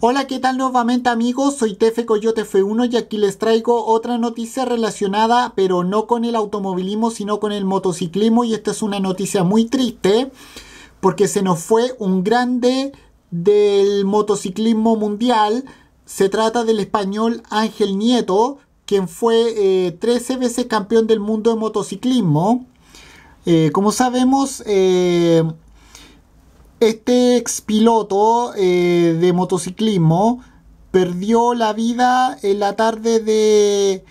Hola, ¿qué tal nuevamente amigos? Soy Tefe Coyote F1 y aquí les traigo otra noticia relacionada, pero no con el automovilismo, sino con el motociclismo. Y esta es una noticia muy triste, porque se nos fue un grande del motociclismo mundial. Se trata del español Ángel Nieto, quien fue 13 eh, veces campeón del mundo de motociclismo. Eh, como sabemos, eh, este ex piloto eh, de motociclismo perdió la vida en la tarde de,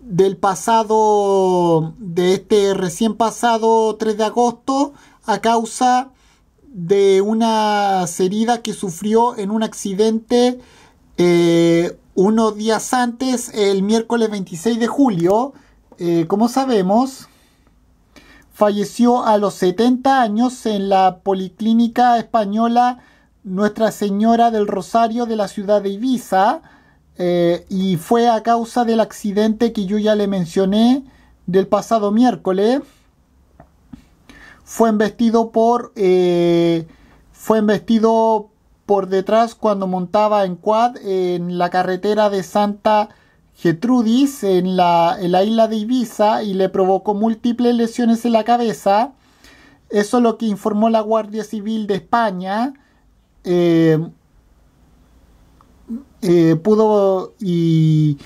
del pasado, de este recién pasado 3 de agosto, a causa de unas heridas que sufrió en un accidente eh, unos días antes, el miércoles 26 de julio. Eh, como sabemos, falleció a los 70 años en la Policlínica Española Nuestra Señora del Rosario de la ciudad de Ibiza eh, y fue a causa del accidente que yo ya le mencioné del pasado miércoles. Fue embestido por eh, fue embestido por detrás cuando montaba en quad en la carretera de Santa Getrudis en la, isla de Ibiza y le provocó múltiples lesiones en la cabeza. Eso es lo que informó la Guardia Civil de España. Eh, eh, pudo y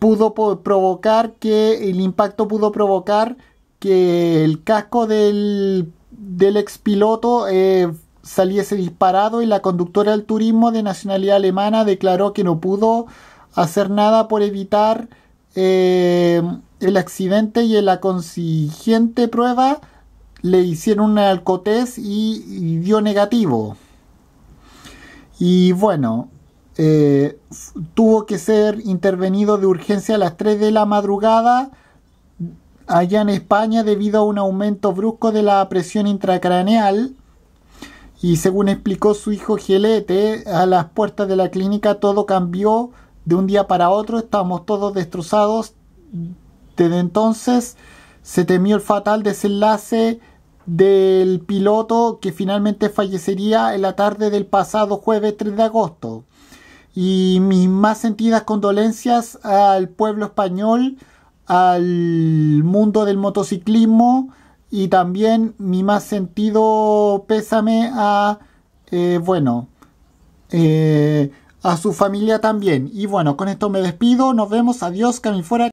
pudo provocar que el impacto pudo provocar que el casco del, del expiloto eh, saliese disparado y la conductora del turismo de nacionalidad alemana declaró que no pudo hacer nada por evitar eh, el accidente y en la consiguiente prueba le hicieron un alcotés y, dio negativo. Y bueno, eh, tuvo que ser intervenido de urgencia a las 3 de la madrugada allá en España debido a un aumento brusco de la presión intracraneal. Y según explicó su hijo Gelete, a las puertas de la clínica todo cambió de un día para otro estábamos todos destrozados. Desde entonces se temió el fatal desenlace del piloto que finalmente fallecería en la tarde del pasado jueves 3 de agosto. Y mis más sentidas condolencias al pueblo español, al mundo del motociclismo y también mi más sentido pésame a, eh, bueno, eh, a su familia también. Y bueno, con esto me despido. Nos vemos. Adiós, Camil fuera.